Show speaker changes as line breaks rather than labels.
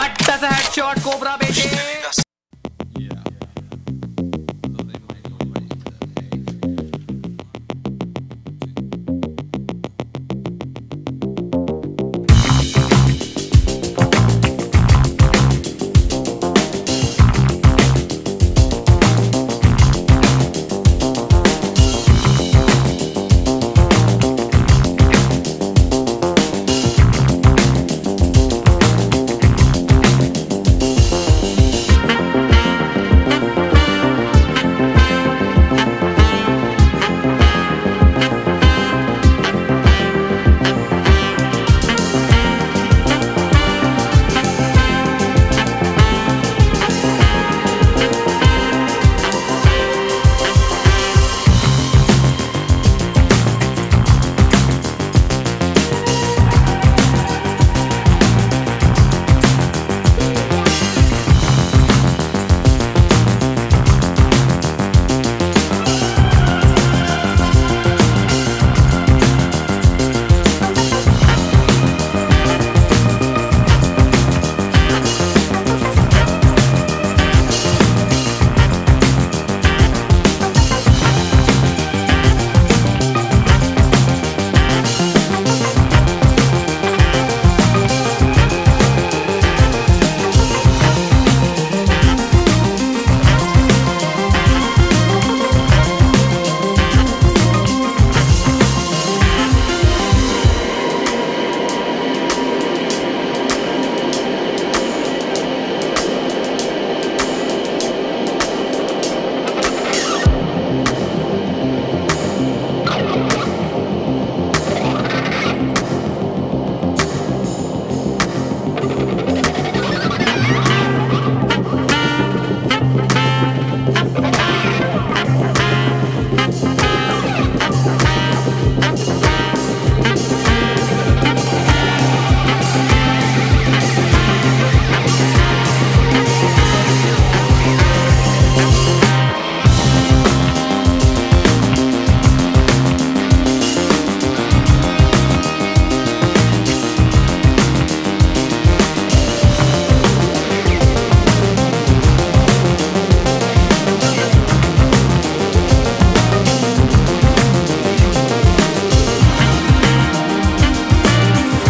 फट्टा सा headshot cobra बेटे